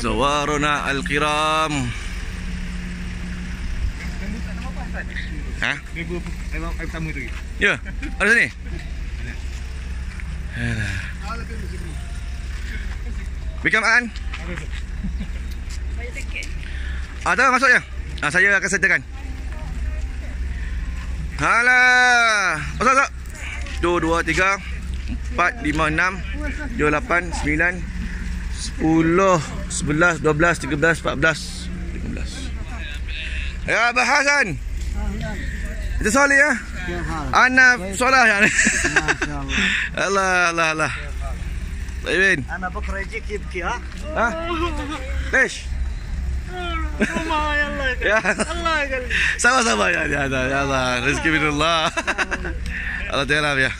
Zawaruna Al-Kiram Ha? Ya, ada sini. Bikam An. Ah, tahu masuknya. Ah, saya akan settlekan. Alah. Masuk, masuk. Tu, dua, tiga, empat, lima, enam, tujuh, lapan, sembilan, sepuluh, sebelas, dua belas, tiga belas, empat belas, lima belas. Ya, Abah Hasan. Itu soleh ya? Ana solah yani. Allah Allah Allah. طيبين انا بكره يجيك يبكي ها ها ليش؟ ما يلا يا الله يقلب سوا سوا يعني هذا يلا رزقي من الله الله تعالى يا